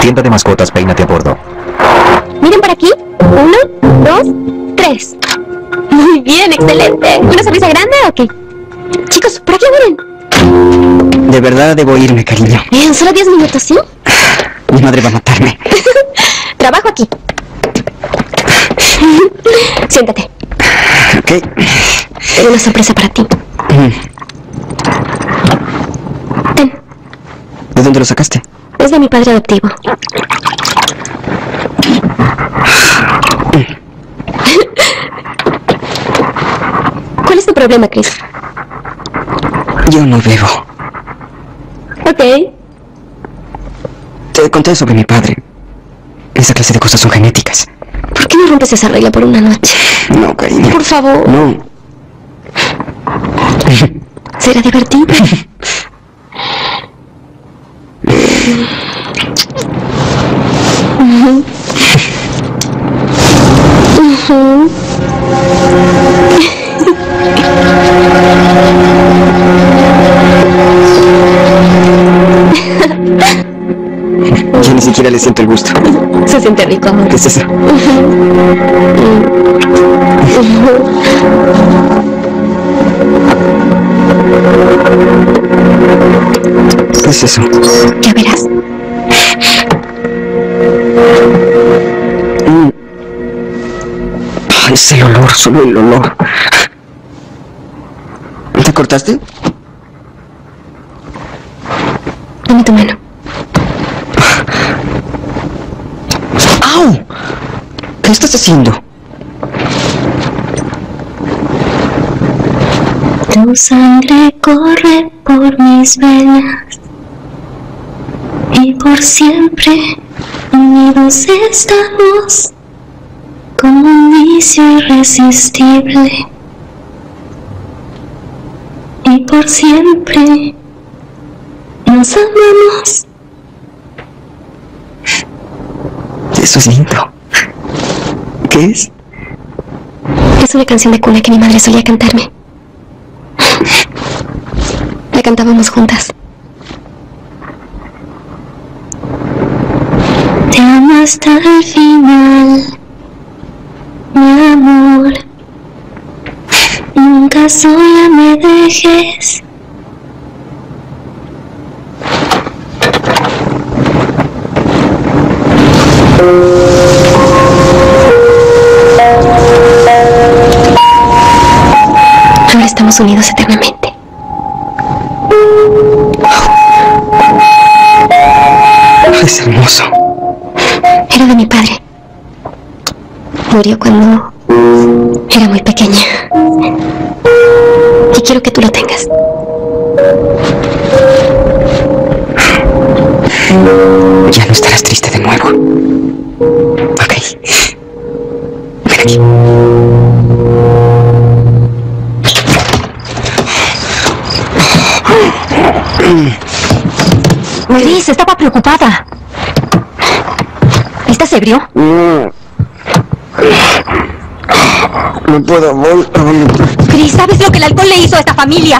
Tienda de mascotas, peínate a bordo. Miren por aquí. Uno, dos, tres. Muy bien, excelente. ¿Una sonrisa grande o qué? Chicos, por aquí miren. De verdad debo irme, cariño. Bien, solo diez minutos, ¿sí? Mi madre va a matarme. Trabajo aquí. Siéntate. Ok. Tengo una sorpresa para ti. Mm. Ten, ¿De dónde lo sacaste? Es de mi padre adoptivo. ¿Cuál es tu problema, Chris? Yo no bebo. Ok. Te conté sobre mi padre. Esa clase de cosas son genéticas. ¿Por qué no rompes esa regla por una noche? No, cariño. Por favor. No. Será divertido. Yo ni siquiera le siento el gusto. Se siente rico. ¿Qué es eso? Es eso? Ya verás. Mm. Es el olor, solo el olor. ¿Te cortaste? Dame tu mano. ¡Au! ¿Qué estás haciendo? Tu sangre corre por mis venas por siempre unidos estamos como un vicio irresistible y por siempre nos amamos. Eso es lindo. ¿Qué es? Es una canción de cuna que mi madre solía cantarme. La cantábamos juntas. Te amo hasta el final, mi amor. Nunca sola me dejes. Ahora estamos unidos eternamente. Es hermoso. Era de mi padre. Murió cuando era muy pequeña. Y quiero que tú lo tengas. Ya no estarás triste de nuevo. Ok. Ven aquí. Chris, estaba preocupada. ¿Estás ebrio? No puedo vol- Chris, ¿sabes lo que el alcohol le hizo a esta familia?